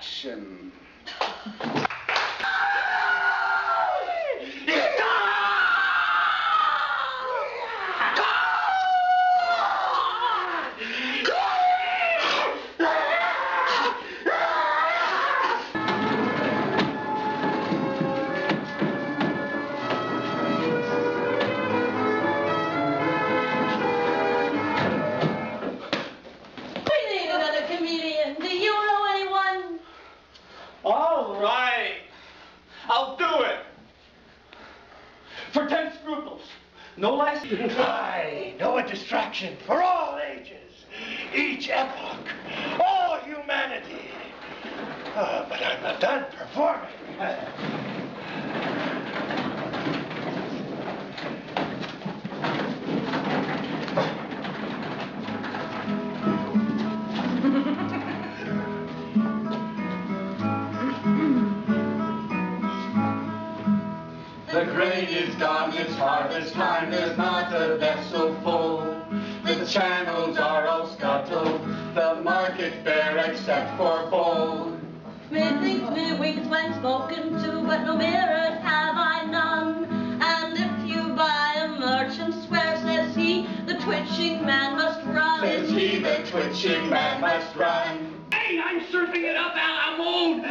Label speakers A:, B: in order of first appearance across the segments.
A: distraction. For ten scruples. No less.
B: I no a distraction for all ages, each epoch, all humanity. Ah, but I'm not done performing.
C: The grain is gone, it's harvest time, there's not a vessel full. The channels are all scuttled, the market bare except for bull.
D: Mid thinks me weeks when spoken to, but no mirrors have I none. And if you buy a merchant square, says he, the twitching man must run.
C: Says he, the twitching man must run.
A: Hey, I'm surfing it up a la mode,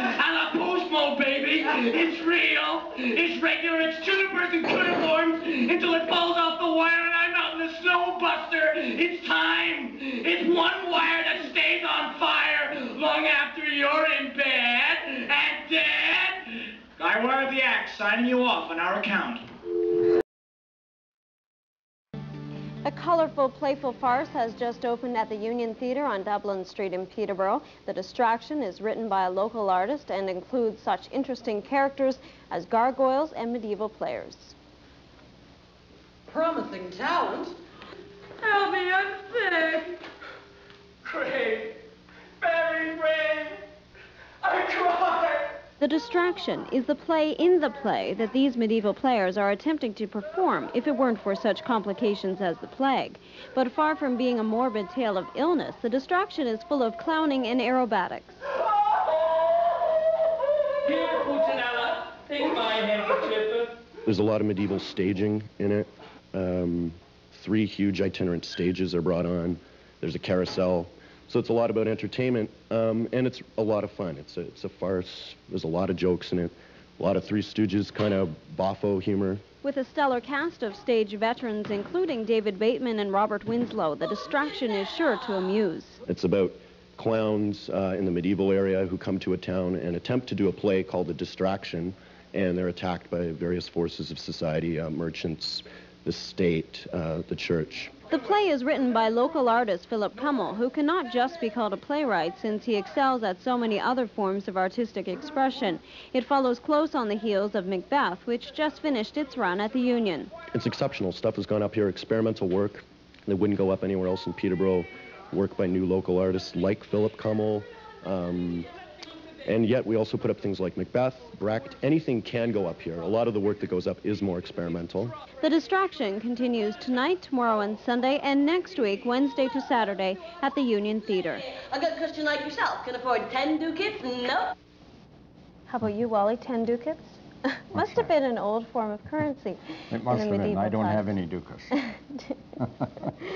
A: It's real, it's regular, it's tunipers and cuneiforms until it falls off the wire and I'm out in the snow buster. It's time. It's one wire that stays on fire long after you're in bed and dead. I wear the axe, signing you off on our account.
E: A colorful, playful farce has just opened at the Union Theatre on Dublin Street in Peterborough. The Distraction is written by a local artist and includes such interesting characters as gargoyles and medieval players.
D: Promising talent. Help me, I'm sick.
E: The Distraction is the play in the play that these medieval players are attempting to perform if it weren't for such complications as the plague. But far from being a morbid tale of illness, The Distraction is full of clowning and aerobatics.
A: Here, Pulcinella, take my handkerchief.
F: There's a lot of medieval staging in it. Um, three huge itinerant stages are brought on. There's a carousel. So it's a lot about entertainment, um, and it's a lot of fun. It's a, it's a farce. There's a lot of jokes in it. A lot of Three Stooges kind of boffo humor.
E: With a stellar cast of stage veterans, including David Bateman and Robert Winslow, The Distraction is sure to amuse.
F: It's about clowns uh, in the medieval area who come to a town and attempt to do a play called The Distraction, and they're attacked by various forces of society, uh, merchants, the state, uh, the church.
E: The play is written by local artist Philip Kummel, who cannot just be called a playwright since he excels at so many other forms of artistic expression. It follows close on the heels of Macbeth, which just finished its run at the Union.
F: It's exceptional. Stuff has gone up here, experimental work that wouldn't go up anywhere else in Peterborough, work by new local artists like Philip Kummel. Um, and yet we also put up things like Macbeth, Brecht. Anything can go up here. A lot of the work that goes up is more experimental.
E: The Distraction continues tonight, tomorrow, and Sunday, and next week, Wednesday to Saturday, at the Union Theatre.
D: A good Christian like yourself can afford ten ducats? No.
E: How about you, Wally? Ten ducats? must have been an old form of currency.
G: It must have been. I don't have any ducats.